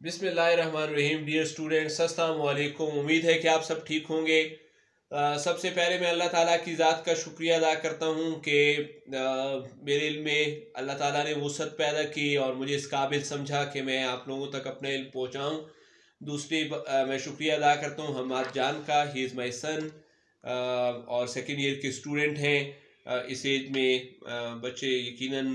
बिसमीम dear students, अस्सलाम उम्मीद है कि आप सब ठीक होंगे। सबसे पहले मैं अल्लाह ताला की ज़ात का शुक्रिया अदा करता हूँ कि मेरे इल्म में अल्लाह ताला ने वसत पैदा की और मुझे इस काबिल समझा कि मैं आप लोगों तक अपना इल्म पहुँचाऊँ। दूसरी मैं शुक्रिया अदा करता हूँ हमाद जान का ही इज़ माई सन और सेकेंड ईयर के स्टूडेंट हैं। इस एज में बच्चे यकीनन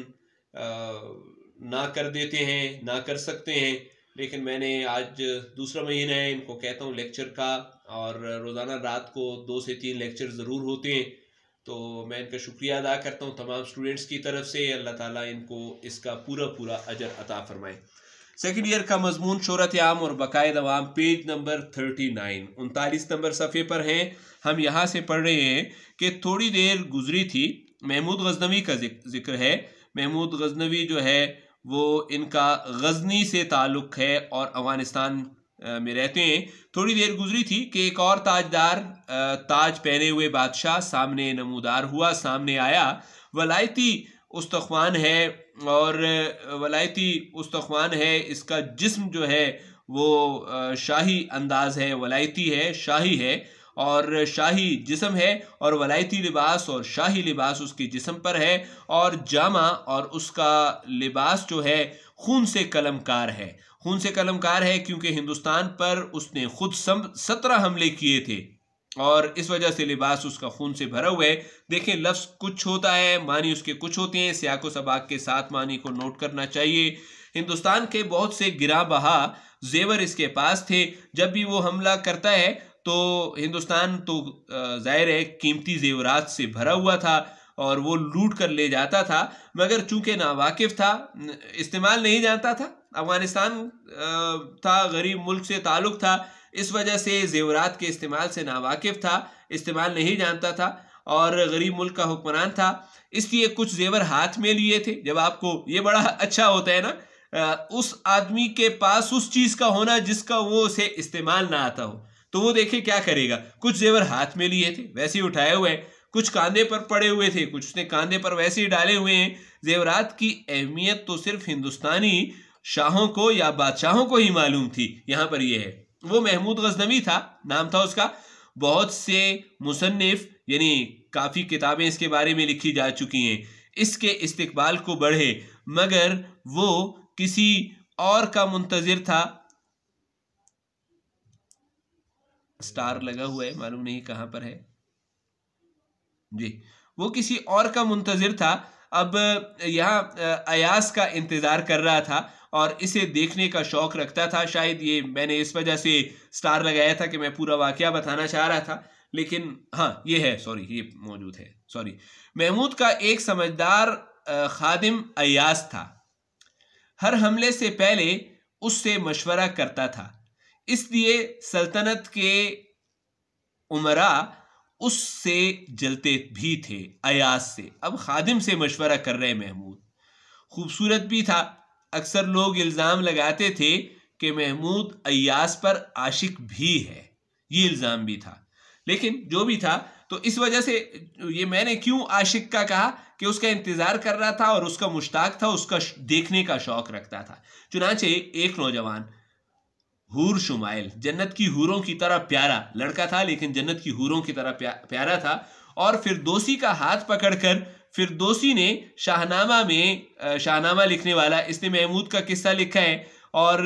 ना कर देते हैं, ना कर सकते हैं। लेकिन मैंने आज दूसरा महीना है, इनको कहता हूँ लेक्चर का, और रोज़ाना रात को दो से तीन लेक्चर ज़रूर होते हैं। तो मैं इनका शुक्रिया अदा करता हूँ तमाम स्टूडेंट्स की तरफ़ से, अल्लाह ताला इनको इसका पूरा पूरा अजर अता फरमाए। सेकेंड ईयर का मजमून शहरत आम और बाकायद अवाम पेज नंबर थर्टी नाइन उनतालीस नंबर सफ़े पर हैं। हम यहाँ से पढ़ रहे हैं कि थोड़ी देर गुजरी थी, महमूद गजनवी का ज़िक्र है। महमूद गजनवी जो है वो इनका गजनी से ताल्लुक़ है और अफ़गानिस्तान में रहते हैं। थोड़ी देर गुजरी थी कि एक और ताजदार ताज पहने हुए बादशाह सामने नमूदार हुआ, सामने आया। वलायती उस्तखान है और वलायती उस्तखान है, इसका जिस्म जो है वो शाही अंदाज है, वलायती है, शाही है। और शाही जिसम है, और वलायती लिबास, और शाही लिबास उसके जिसम पर है, और जामा, और उसका लिबास जो है, खून से कलमकार है। खून से कलमकार है क्योंकि हिंदुस्तान पर उसने खुद सत्रह हमले किए थे, और इस वजह से लिबास उसका खून से भरा हुआ है। देखें, लफ्ज़ कुछ होता है, मानी उसके कुछ होते हैं, सियाको सबाक के साथ मानी को नोट करना चाहिए। हिंदुस्तान के बहुत से गिरा बहा जेवर इसके पास थे, जब भी वो हमला करता है तो हिंदुस्तान तो ज़ाहिर है कीमती जेवरात से भरा हुआ था और वो लूट कर ले जाता था, मगर चूँकि नावाकिफ था इस्तेमाल नहीं जानता था। अफ़गानिस्तान था, गरीब मुल्क से ताल्लुक़ था, इस वजह से जेवरात के इस्तेमाल से नावाकिफ था, इस्तेमाल नहीं जानता था और गरीब मुल्क का हुक्मरान था। इसलिए कुछ जेवर हाथ में लिए थे। जब आपको ये बड़ा अच्छा होता है ना उस आदमी के पास उस चीज़ का होना जिसका वो उसे इस्तेमाल ना आता हो। तो वो देखे क्या करेगा? कुछ जेवर हाथ में लिए थे, वैसे ही उठाए हुए हैं। कुछ कांधे पर पड़े हुए थे, कुछ उसने कांधे पर वैसे ही डाले हुए हैं। जेवरात की अहमियत तो सिर्फ़ हिंदुस्तानी शाहों को या बादशाहों को ही मालूम थी। यहाँ पर यह है। वो महमूद गजनवी था, नाम था उसका। बहुत से मुसन्फ यानी काफ़ी किताबें इसके बारे में लिखी जा चुकी हैं। इसके इस्तकबाल को बढ़े, मगर वो किसी और का मुंतज़र था स्टार लगा हुआ है, मालूम नहीं कहाँ पर है। जी, वो किसी और का मुंतज़र था। अब, यहाँ, अयास का इंतज़ार कर रहा था और इसे देखने का शौक़ रखता था। शायद ये, मैंने इस वजह से स्टार लगाया था कि मैं पूरा वाक़ बताना चाह रहा था। लेकिन हाँ ये है, सॉरी, ये मौजूद है, सॉरी। महमूद का एक समझदार खादिम अयास था। हर हमले से पहले उससे मशवरा करता था। इसलिए सल्तनत के उमरा उससे जलते भी थे, अयास से। अब खादिम से मशवरा कर रहे महमूद। खूबसूरत भी था। अक्सर लोग इल्ज़ाम लगाते थे कि महमूद अयास पर आशिक भी है। ये इल्ज़ाम भी था। लेकिन जो भी था तो इस वजह से ये मैंने क्यों आशिक का कहा कि उसका इंतज़ार कर रहा था और उसका मुश्ताक था, उसका देखने का शौक़ रखता था। चुनाचे एक नौजवान हूर शुमाइल। जन्नत की हूरों की तरह प्यारा। लड़का था लेकिन जन्नत की हूरों की तरह प्या, प्यारा था। और फिर दोषी का हाथ पकड़कर फिर दोषी ने शाहनामा में शाहनामा लिखने वाला इसने महमूद का किस्सा लिखा है। और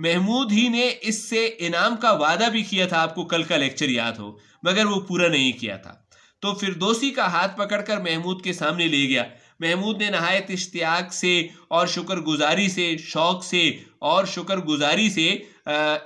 महमूद ही ने इससे इनाम का वादा भी किया था आपको कल का लेक्चर याद हो मगर वो पूरा नहीं किया था। तो फिर दोषी का हाथ पकड़कर महमूद के सामने ले गया। महमूद ने नहायत इश्तियाक से और शुक्रगुजारी से, शौक से और शुक्रगुजारी से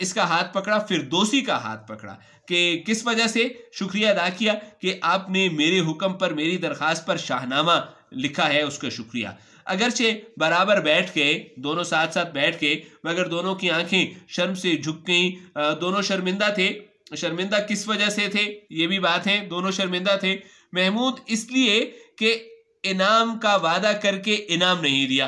इसका हाथ पकड़ा फिर दोषी का हाथ पकड़ा। कि किस वजह से? शुक्रिया अदा किया कि आपने मेरे हुक्म पर, मेरी दरख्वास्त पर शाहनामा लिखा है, उसका शुक्रिया। अगरचे बराबर बैठ के, दोनों साथ साथ बैठ के, मगर दोनों की आँखें शर्म से झुक गई। दोनों शर्मिंदा थे। शर्मिंदा किस वजह से थे? ये भी बात है। दोनों शर्मिंदा थे। महमूद इसलिए कि इनाम का वादा करके इनाम नहीं दिया।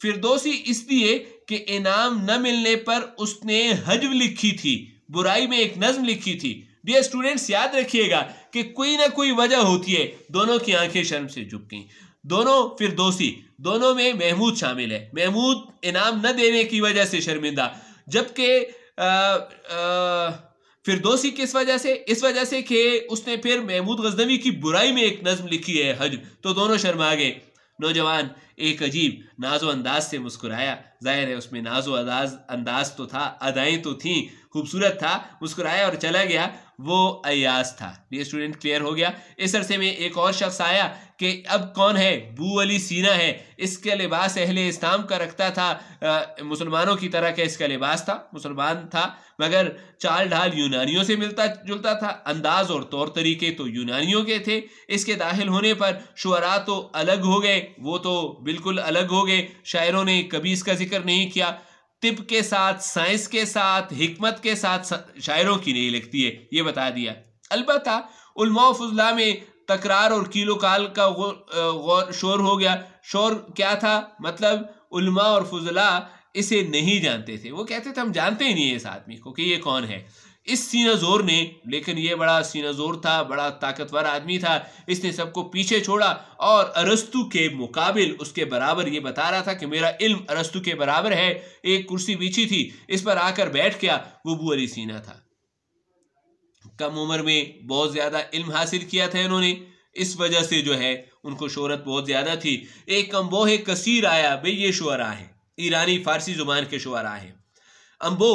फिर दोषी इसलिए कि इनाम न मिलने पर उसने हजव लिखी थी, बुराई में एक नज्म लिखी थी। डियर स्टूडेंट्स याद रखिएगा कि कोई ना कोई वजह होती है, दोनों की आँखें शर्म से झुक गई। दोनों, फिर दोषी, दोनों में महमूद शामिल है। महमूद इनाम न देने की वजह से शर्मिंदा, जबकि फिरदोसी किस वजह से, इस वजह से कि उसने फिर महमूद गजनवी की बुराई में एक नज्म लिखी है, हज। तो दोनों शर्मा गए नौजवान एक अजीब नाजो अंदाज से मुस्कुराया। ज़ाहिर है उसमें नाजो अंदाज अंदाज तो था, अदाएँ तो थी, खूबसूरत था, मुस्कुराया और चला गया। वो अयास था। ये स्टूडेंट क्लियर हो गया। इस अरसे में एक और शख्स आया कि अब कौन है? बू अली सीना है। इसके लिबास अहले इस्लाम का रखता था। मुसलमानों की तरह का इसका लिबास था? मुसलमान था, मगर चाल ढाल यूनानियों से मिलता, जुलता था। अंदाज और तौर तरीके तो यूनानियों के थे। इसके दाखिल होने पर शुरा तो अलग हो गए। वो तो बिल्कुल अलग हो गए। शायरों ने कभी इसका ज़िक्र नहीं किया। तिब के साथ, साइंस के साथ, हिकमत के साथ शायरों की नहीं लिखती है, ये बता दिया। अलबत् उलमा में तकरार और कीलो काल का शोर हो गया। शोर क्या था? मतलब उलमा और फजला इसे नहीं जानते थे। वो कहते थे, हम जानते ही नहीं है इस आदमी को कि ये कौन है? इस सीनाजोर ने, लेकिन ये बड़ा सीनाजोर था, बड़ा ताकतवर आदमी था, इसने सबको पीछे छोड़ा और अरस्तु के मुकाबिल उसके बराबर ये बता रहा था कि मेरा इल्म अरस्तु के बराबर है, एक कुर्सी बिछी थी, इस पर आकर बैठ गया, वो बू अली सीना था। कम उम्र में बहुत ज़्यादा इल्म हासिल किया था इन्होंने, इस वजह से जो है, उनको शोहरत बहुत ज़्यादा थी। एक कम्बोह कसीर आया भाई ये शुरा है ईरानी फारसी ज़ुबान के शुरा हैं। अम्बो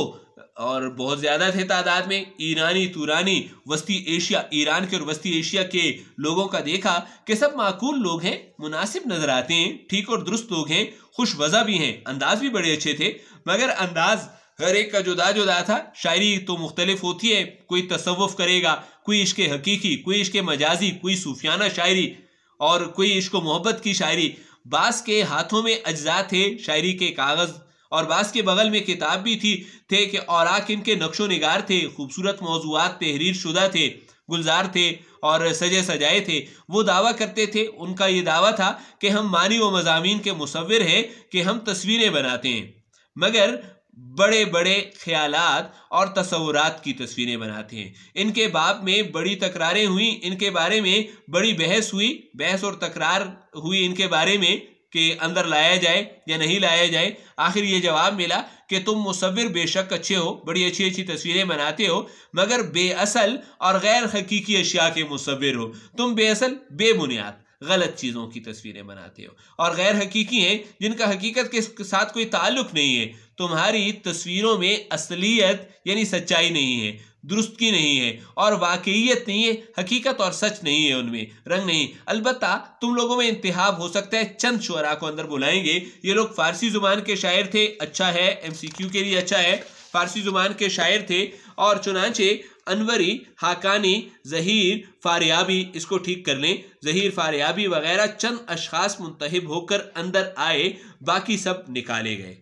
और बहुत ज़्यादा थे तादाद में ईरानी, तुरानी, वस्ती एशिया, ईरान के और वस्ती एशिया के लोगों का देखा कि सब माकूल लोग हैं, मुनासिब नज़र आते हैं, ठीक और दुरुस्त लोग हैं, खुश वज़ा भी हैं, अंदाज भी बड़े अच्छे थे, मगर अंदाज हर एक का जुदा जुदा था, शायरी तो मुख्तलिफ़ होती है, कोई तसवुफ करेगा, कोई इश्क हकीकी, कोई इश्क मजाजी, कोई सूफियाना शायरी और कोई इश्क मोहब्बत की शायरी, बास के हाथों में अज्जा थे शायरी के कागज़ और बास के बगल में किताब भी थी, थे कि और इनके नक्शो निगार थे, खूबसूरत मौजूद तहरीर शुदा थे, गुलजार थे और सजे सजाए थे। वो दावा करते थे, उनका ये दावा था कि हम मानी व मजामी के मुसविर हैं कि हम तस्वीरें बनाते हैं। मगर बड़े बड़े ख्यालात और तस्वुरात की तस्वीरें बनाते हैं। इनके बाप में बड़ी तकरारें हुई, इनके बारे में बड़ी बहस हुई, बहस और तकरार हुई इनके बारे में कि अंदर लाया जाए या नहीं लाया जाए, आखिर ये जवाब मिला कि तुम मुसविर बेशक अच्छे हो, बड़ी अच्छी अच्छी तस्वीरें बनाते हो, मगर बेअसल और गैर हकीकी अशिया के मुसविर हो। तुम बेअसल, बेबुनियाद, गलत चीज़ों की तस्वीरें बनाते हो। और गैर हकीकी हैं, जिनका हकीकत के साथ कोई ताल्लुक नहीं है। तुम्हारी तस्वीरों में असलियत, यानी सच्चाई नहीं है। दुरुस्त की नहीं है और वाकईत नहीं है, हकीकत और सच नहीं है उनमें। रंग नहीं। अलबत् तुम लोगों में इंतहाब हो सकता है, चंद शुरा को अंदर बुलाएँगे। ये लोग फारसी ज़ुबान के शायर थे अच्छा है एम सी क्यू के लिए अच्छा है, फारसी ज़ुबान के शायर थे। और चुनाचे अनवरी, हाकानी, जहीर, फारियाबी, इसको ठीक कर लें। जहीर, फारियाबी वगैरह चंद अशास मुंतब होकर अंदर आए, बाकी सब निकाले गए।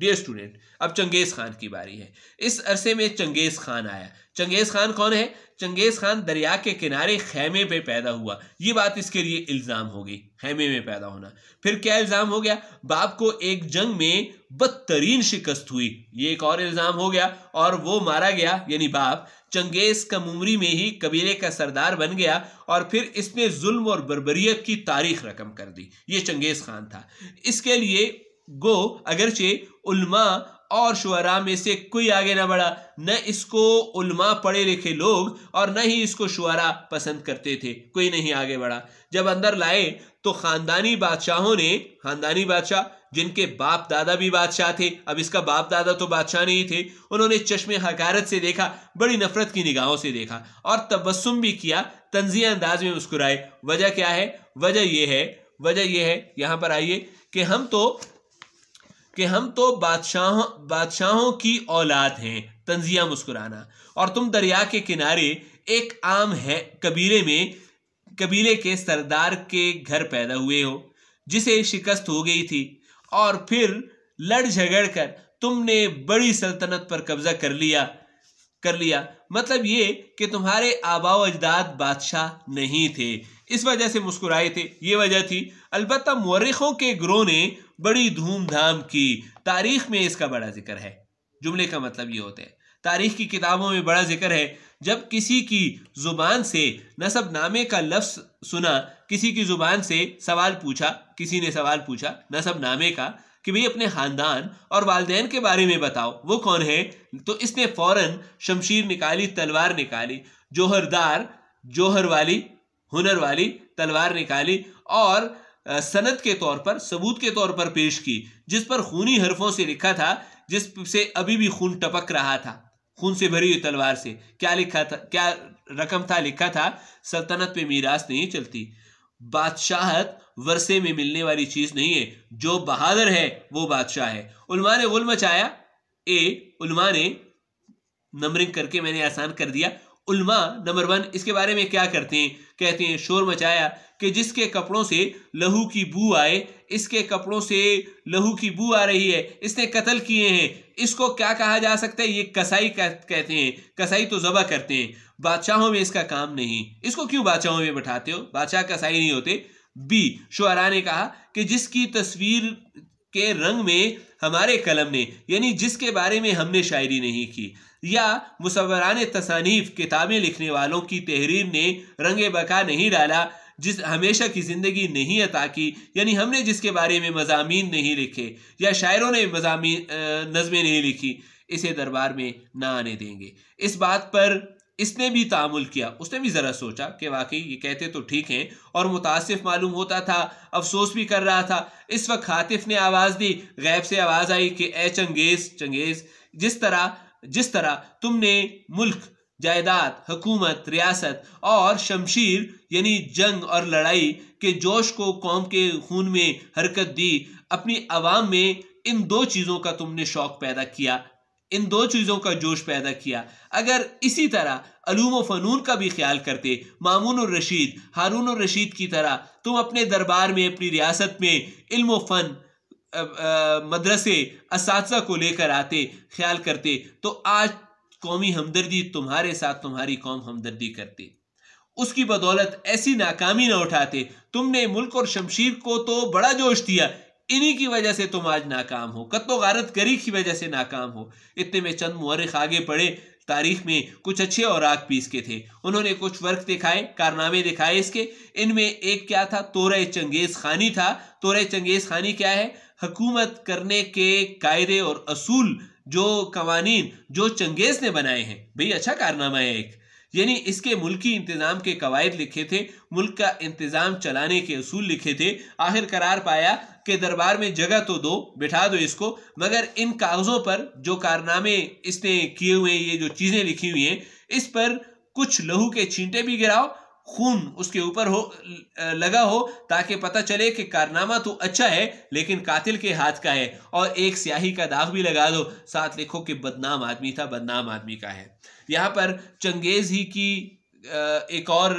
डियर स्टूडेंट अब चंगेज़ खान की बारी है। इस अरसे में चंगेज़ खान आया। चंगेज़ खान कौन है? चंगेज़ खान दरिया के किनारे खेमे पे पैदा हुआ। ये बात इसके लिए इल्ज़ाम हो गई खेमे में पैदा होना। फिर क्या इल्ज़ाम हो गया? बाप को एक जंग में बदतरीन शिकस्त हुई। ये एक और इल्ज़ाम हो गया और वो मारा गया, यानी बाप, चंगेज़ कम उम्री में ही कबीले का सरदार बन गया और फिर इसने जुल्म और बरबरीत की तारीख रकम कर दी। ये चंगेज़ खान था। इसके लिए गो अगरचे उल्मा और शुरा में से कोई आगे ना बढ़ा। न इसको उल्मा पढ़े लिखे लोग और न ही इसको शुरा पसंद करते थे। कोई नहीं आगे बढ़ा। जब अंदर लाए तो ख़ानदानी बादशाहों ने, ख़ानदानी बादशाह, जिनके बाप दादा भी बादशाह थे, अब इसका बाप दादा तो बादशाह नहीं थे, उन्होंने चश्मे हकारत से देखा, बड़ी नफरत की निगाहों से देखा और तबस्सुम भी किया, तंजिया अंदाज में मुस्कुराए। वजह क्या है? वजह यह है, वजह यह है, यहाँ पर आइए कि हम तो कि हम तो बादशाह, बादशाहों की औलाद हैं, तंजिया मुस्कुराना। और तुम दरिया के किनारे एक आम है, कबीले में, कबीले के सरदार के घर पैदा हुए हो, जिसे शिकस्त हो गई थी। और फिर लड़ झगड़ कर तुमने बड़ी सल्तनत पर कब्जा कर लिया कर लिया। मतलब ये कि तुम्हारे आबा अजदाद बादशाह नहीं थे। इस वजह से मुस्कुराए थे। ये वजह थी। अलबत् मौरखों के ग्रोह ने बड़ी धूमधाम की तारीख में इसका बड़ा ज़िक्र है। जुमले का मतलब ये होता है। तारीख की किताबों में बड़ा ज़िक्र है, जब किसी की ज़ुबान से नसब नामे का लफ्ज़ सुना, किसी की ज़ुबान से सवाल पूछा, किसी ने सवाल पूछा नसब नामे का कि भाई अपने खानदान और वालदेन के बारे में बताओ, वो कौन है? तो इसने फ़ौरन शमशीर निकाली, तलवार निकाली, जोहरदार, जोहर वाली, हुनर वाली तलवार निकाली और सनत के तौर पर, सबूत के तौर पर पेश की, जिस पर खूनी हरफों से लिखा था जिससे अभी भी खून टपक रहा था। खून से भरी हुई तलवार से। क्या लिखा था, क्या रकम था लिखा था? सल्तनत पे मीरास नहीं चलती। बादशाहत वर्षे में मिलने वाली चीज़ नहीं है। जो बहादुर है, वो बादशाह है। उलमा ने गुल मचाया। ए, उलमा ने नंबरिंग करके मैंने आसान कर दिया। उल्मा नंबर वन इसके बारे में क्या करते हैं? कहते हैं, शोर मचाया कि जिसके कपड़ों से लहू की बू आए, इसके कपड़ों से लहू की बू आ रही है, इसने कत्ल किए हैं। इसको क्या कहा जा सकता है? ये कसाई कहते हैं, कसाई तो जबा करते हैं। बादशाहों में इसका काम नहीं। इसको क्यों बादशाहों में बैठाते हो? बादशाह कसाई नहीं होते। बी शुरा ने कहा कि जिसकी तस्वीर के रंग में हमारे कलम ने, यानी जिसके बारे में हमने शायरी नहीं की, या मुसवरान तसानीफ किताबें लिखने वालों की तहरीर ने रंग बका नहीं डाला, जिस हमेशा की ज़िंदगी नहीं अता की, यानी हमने जिसके बारे में मजामी नहीं लिखे, या शायरों ने मजामी नज़में नहीं लिखी, इसे दरबार में ना आने देंगे। इस बात पर इसने भी तामुल किया। उसने भी ज़रा सोचा कि वाकई ये कहते तो ठीक हैं और मुतासिफ मालूम होता था, अफसोस भी कर रहा था। इस वक्त खातिफ ने आवाज़ दी, गैब से आवाज़ आई कि, ए चंगेज़ चंगेज़, जिस तरह जिस तरह तुमने मुल्क, जायदाद, हुकूमत, रियासत और शमशीर, यानी जंग और लड़ाई के जोश को कौम के खून में हरकत दी, अपनी आवाम में इन दो चीज़ों का तुमने शौक पैदा किया इन दो चीज़ों का जोश पैदा किया। अगर इसी तरह अलूम फ़नून का भी ख्याल करते, मामून रशीद, हारून रशीद की तरह, तुम अपने दरबार में, अपनी रियासत में, इल्म फ़न मदरसे इस को लेकर आते, ख्याल करते तो आज कौमी हमदर्दी तुम्हारे साथ तुम्हारी कौम हमदर्दी करती। उसकी बदौलत ऐसी नाकामी ना उठाते। तुमने मुल्क और शमशीर को तो बड़ा जोश दिया इन्हीं की वजह से तुम आज नाकाम हो। कत्तो गारत करी की वजह से नाकाम हो। इतने में चंद मुहरख आगे पड़े तारीख में कुछ अच्छे और आग पीस के थे। उन्होंने कुछ वर्क दिखाए, कारनामे दिखाए इसके। इनमें एक क्या था? तोरे चंगेज खानी था। तोरे चंगेज खानी क्या है? हुकूमत करने के कायदे और असूल जो कवानीन, जो चंगेज ने बनाए हैं। भाई अच्छा कारनामा है एक। यानी इसके मुल्की इंतज़ाम के कवायद लिखे थे। मुल्क का इंतज़ाम चलाने के असूल लिखे थे। आखिर करार पाया कि दरबार में जगह तो दो, बिठा दो इसको, मगर इन कागज़ों पर जो कारनामे इसने किए हुए ये जो चीज़ें लिखी हुई हैं, इस पर कुछ लहू के छींटे भी गिराओ, खून उसके ऊपर हो लगा हो, ताकि पता चले कि कारनामा तो अच्छा है, लेकिन कातिल के हाथ का है, और एक स्याही का दाग भी लगा दो। साथ लिखो कि बदनाम आदमी था, बदनाम आदमी का है। यहाँ पर चंगेज ही की एक और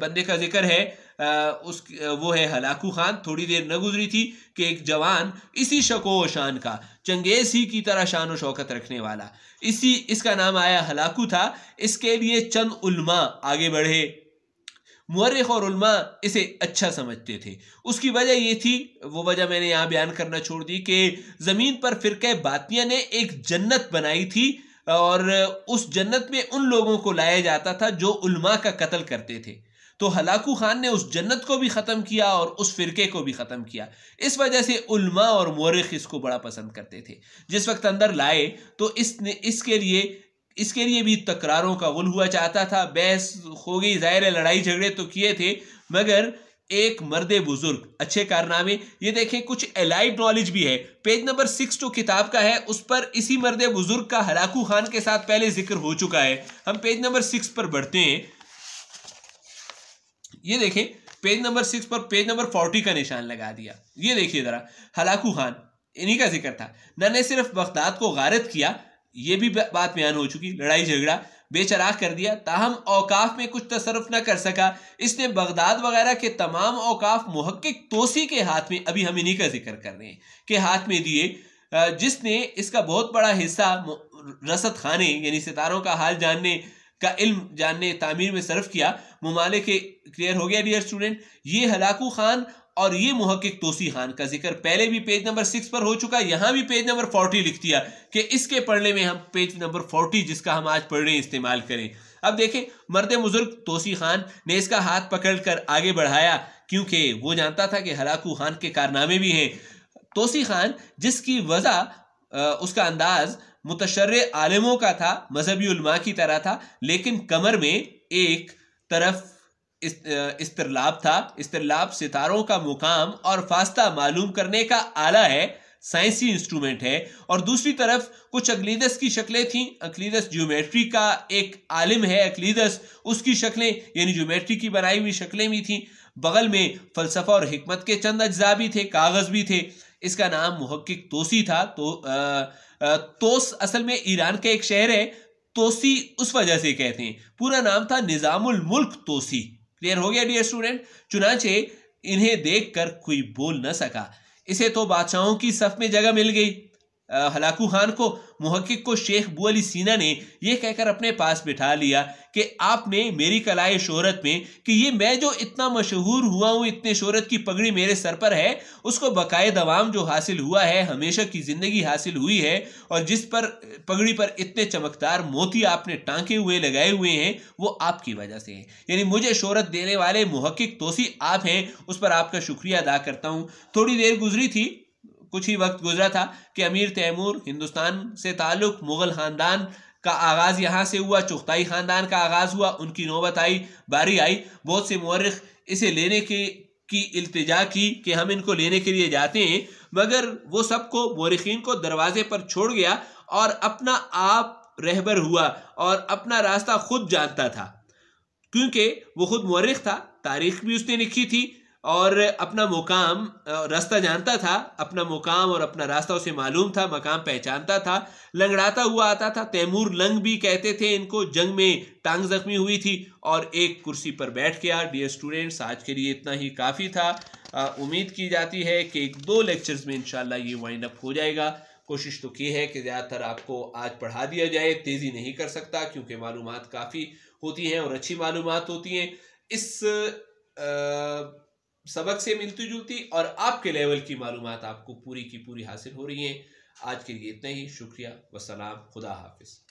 बंदे का ज़िक्र है उस वो है हलाकू खान। थोड़ी देर न गुजरी थी कि एक जवान इसी शको शान का, चंगेज ही की तरह शान शौकत रखने वाला। इसी, इसका नाम आया हलाकू था। इसके लिए चंद उल्मा आगे बढ़े। मुर्ख और उल्मा इसे अच्छा समझते थे। उसकी वजह ये थी, वो वजह मैंने यहाँ बयान करना छोड़ दी कि ज़मीन पर फ़िरक़ बातिया ने एक जन्नत बनाई थी और उस जन्नत में उन लोगों को लाया जाता था जो उल्मा का कत्ल करते थे। तो हलाकू खान ने उस जन्नत को भी ख़त्म किया और उस फ़िरके को भी ख़त्म किया। इस वजह से उल्मा और मौरख इसको बड़ा पसंद करते थे। जिस वक्त अंदर लाए तो इसने इसके लिए इसके लिए भी तकरारों का गुल हुआ चाहता था। बहस हो गई, ज़ाहिर लड़ाई झगड़े तो किए थे, मगर एक मर्द बुज़ुर्ग, अच्छे कारनामे। ये देखें, कुछ एलाइड नॉलेज भी है। पेज नंबर सिक्स जो किताब का है, उस पर इसी मर्द बुज़ुर्ग का हलाकू खान के साथ पहले ज़िक्र हो चुका है। हम पेज नंबर सिक्स पर बढ़ते हैं। ये देखें पेज नंबर सिक्स पर पेज नंबर फोर्टी का निशान लगा दिया। ये देखिए ज़रा, हलाकू खान, इन्हीं का ज़िक्र था। न ने सिर्फ़ बगदाद को गारत किया, ये भी बात बयान हो चुकी, लड़ाई झगड़ा बेचराग कर दिया, ताहम औकाफ में कुछ तसरफ न कर सका। इसने बगदाद वगैरह के तमाम अवकाफ मुहक्क तोसी के हाथ में, अभी हम इन्हीं का ज़िक्र कर रहे हैं, के हाथ में दिए। जिसने इसका बहुत बड़ा हिस्सा रसद खाने, यानी सितारों का हाल जानने का इल्म जानने, तामीर में सर्फ किया, ममालिक क्लियर हो गया डियर स्टूडेंट ये हलाकू खान और ये मुहक्क तोसी खान का ज़िक्र पहले भी पेज नंबर सिक्स पर हो चुका, यहाँ भी पेज नंबर फोर्टी लिख दिया कि इसके पढ़ने में हम पेज नंबर फोर्टी जिसका हम आज पढ़ रहे हैं, इस्तेमाल करें। अब देखें, मर्द बुज़ुर्ग तोसी खान ने इसका हाथ पकड़कर आगे बढ़ाया, क्योंकि वो जानता था कि हलाकू खान के कारनामे भी हैं। तोसी खान जिसकी वजह उसका अंदाज मुतशर आलमों का था, मजहबी उलमा की तरह था, लेकिन कमर में एक तरफ़ इस्तरलाब था। इस्तरलाब सितारों का मुकाम और फास्ता मालूम करने का आला है, साइंसी इंस्ट्रूमेंट है। और दूसरी तरफ़ कुछ अकलीदस की शक्लें थीं। अकलीदस ज्योमेट्री का एक आलिम है, अकलीदस, उसकी शक्लें, यानी ज्योमेट्री की बनाई हुई शक्लें भी थीं। बगल में फ़लसफ़ा और हमत के चंद अज्जा भी थे, कागज़ भी थे। इसका नाम मुहक्क तोसी था। तो आ, आ, तोस असल में ईरान का एक शहर है। तोसी उस वजह से कहते हैं। पूरा नाम था निज़ामुल मुल्क तोसी। क्लियर हो गया डियर स्टूडेंट चुनाचे इन्हें देखकर कोई बोल न सका। इसे तो बादशाहों की सफ में जगह मिल गई। हलाकू खान को मुहक्क को शेख बू अली सीना ने यह कह कहकर अपने पास बिठा लिया कि आपने मेरी कलाए शोहरत में कि ये मैं जो इतना मशहूर हुआ हूँ, इतने शोहरत की पगड़ी मेरे सर पर है, उसको बकाए दवाम जो हासिल हुआ है, हमेशा की ज़िंदगी हासिल हुई है और जिस पर, पगड़ी पर इतने चमकदार मोती आपने टाँके हुए, लगाए हुए हैं, वो आपकी वजह से है। यानी मुझे शोहरत देने वाले मुहक्क तोसी आप हैं, उस पर आपका शुक्रिया अदा करता हूँ। थोड़ी देर गुजरी थी कुछ ही वक्त गुजरा था कि अमीर तैमूर हिंदुस्तान से ताल्लुक मुग़ल ख़ानदान का आगाज़ यहाँ से हुआ, चुगताई ख़ानदान का आगाज़ हुआ, उनकी नौबत आई, बारी आई। बहुत से मौरख इसे लेने के, की इल्तिजा की कि हम इनको लेने के लिए जाते हैं, मगर वो सबको मौरखीन को दरवाजे पर छोड़ गया और अपना आप रहबर हुआ और अपना रास्ता खुद जानता था। क्योंकि वो खुद मौरख था, तारीख भी उसने लिखी थी और अपना मुकाम रास्ता जानता था अपना मुकाम और अपना रास्ता उसे मालूम था मकाम पहचानता था। लंगड़ाता हुआ आता था तैमूर लंग भी कहते थे इनको जंग में टांग जख्मी हुई थी और एक कुर्सी पर बैठ गया। डियर स्टूडेंट्स आज के लिए इतना ही काफ़ी था। उम्मीद की जाती है कि एक दो लेक्चर्स में इंशाल्लाह ये वाइंड अप हो जाएगा। कोशिश तो की है कि ज़्यादातर आपको आज पढ़ा दिया जाए तेज़ी नहीं कर सकता क्योंकि मालूम काफ़ी होती हैं और अच्छी मालूम होती हैं। इस आ, सबक से मिलती जुलती और आपके लेवल की मालूम आपको पूरी की पूरी हासिल हो रही है। आज के लिए इतना ही। शुक्रिया। वसलाम खुदा हाफिज़।